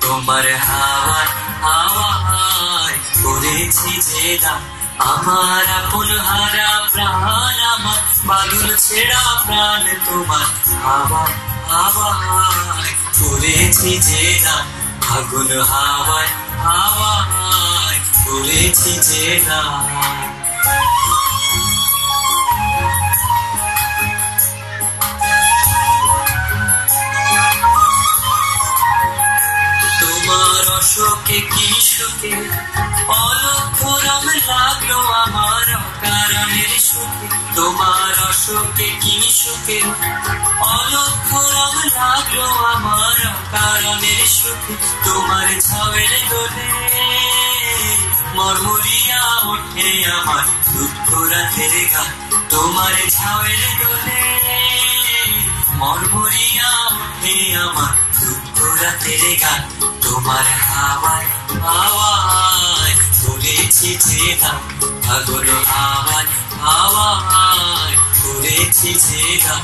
তোমার হাওয়ায় হাওয়ায় করেছি যে দাম আমার আপন হারা প্রাণ আমার, বাদুল ছেড়া প্রাণ তোমার। হাওয়া হাওয়ায় করেছি যে দাম আগুন হাওয়ায় হাওয়ায় করেছি যে দাম অশোকে কি সুখে অলক্ষরম লাগল আমার কারণের সুখে। তোমার অশোকে কি লাগল আমার কারণের সুখে। তোমার দোলে মরমরিয়া ওঠে আমার দুঃখ তোমার দোলে মরমরিয়া ওঠে আমার দুঃখ রাতের গা। তোমার হাওয়ায় হাওয়ায় তুলেছি হাওয়ায় হাওয়ায় করেছি যে দাম